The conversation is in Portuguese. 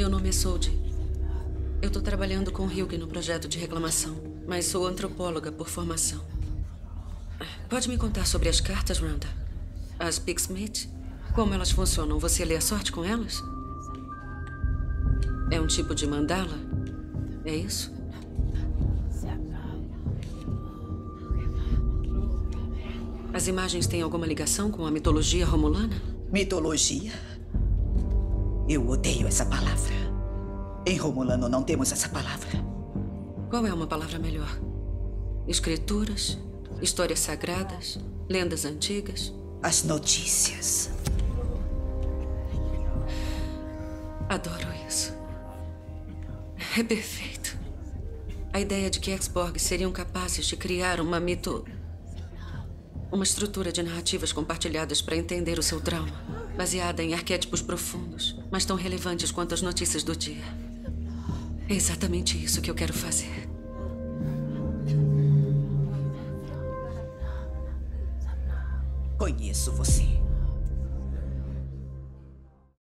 Meu nome é Soldi. Eu estou trabalhando com Hugh no projeto de reclamação, mas sou antropóloga por formação. Pode me contar sobre as cartas, Randa? As Pigsmith? Como elas funcionam? Você lê a sorte com elas? É um tipo de mandala? É isso? As imagens têm alguma ligação com a mitologia romulana? Mitologia? Eu odeio essa palavra. Em Romulano não temos essa palavra. Qual é uma palavra melhor? Escrituras? Histórias sagradas? Lendas antigas? As notícias. Adoro isso. É perfeito. A ideia de que Exborg seriam capazes de criar uma mito. Uma estrutura de narrativas compartilhadas para entender o seu trauma, baseada em arquétipos profundos, mas tão relevantes quanto as notícias do dia. É exatamente isso que eu quero fazer. Conheço você.